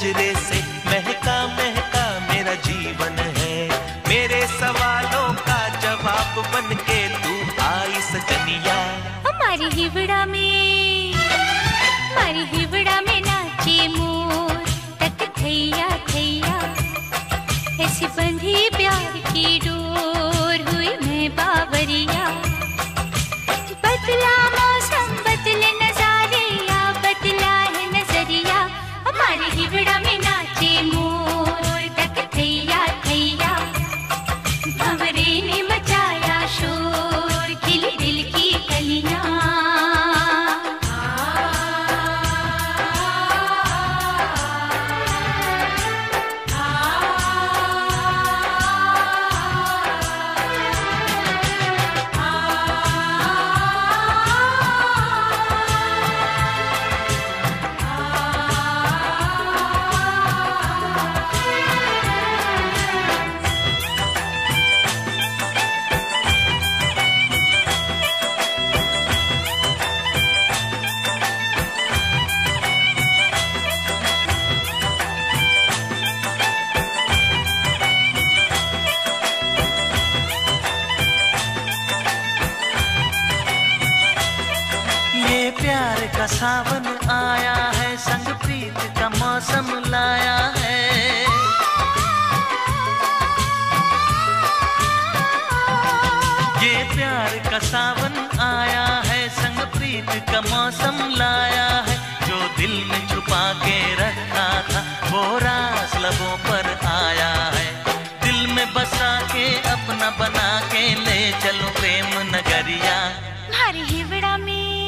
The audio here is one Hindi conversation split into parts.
गजरे से महका प्यार का सावन आया है, संग प्रीत का मौसम लाया है। ये प्यार का सावन आया है, संग प्रीत का मौसम लाया है। जो दिल में छुपा के रखा था, वो रास लबों पर आया है। दिल में बसा के, अपना बना के ले चलो प्रेम नगरिया। हमारी हिवड़ा में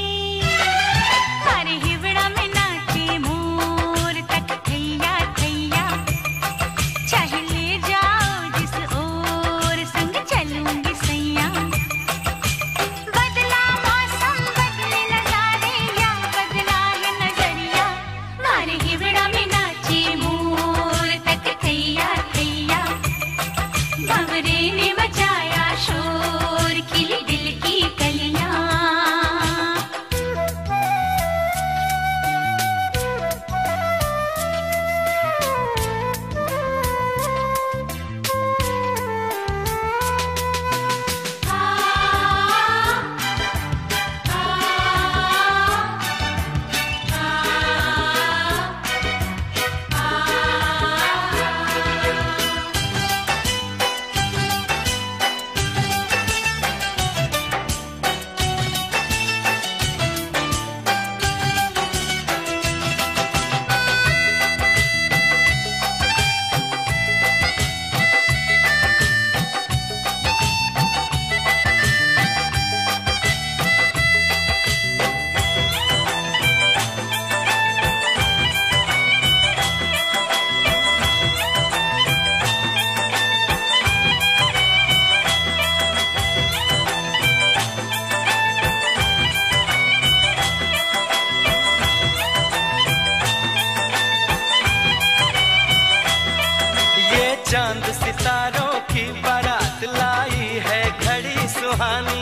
सुहानी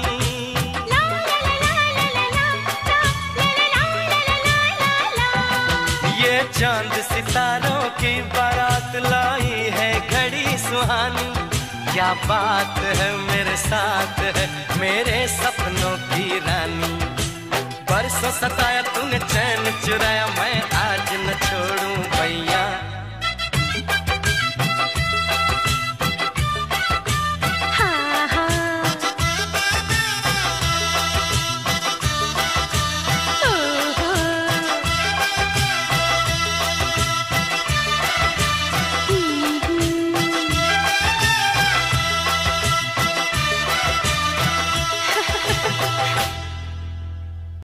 ये चाँद सितारों की बारात लाई है घड़ी सुहानी। क्या बात है मेरे साथ है मेरे सपनों की रानी। बरसों सताया तूने चैन चुराया, मैं आज न छोड़ू भैया।